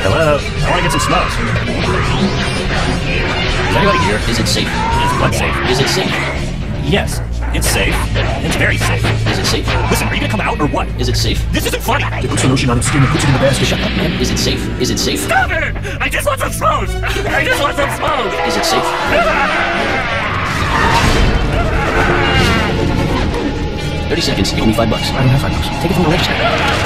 Hello. I want to get some smokes. Is anybody here? Is it safe? Is what safe? Is it safe? Yes, it's safe. It's very safe. Is it safe? Listen, are you gonna come out or what? Is it safe? This isn't funny. He puts the lotion on its skin and puts it in the basket. Shut up, man. Is it safe? Is it safe? Stop it! I just want some smokes! I just want some smokes! Is it safe? Thirty seconds. Give me five bucks. I don't have five bucks. Take it from the register.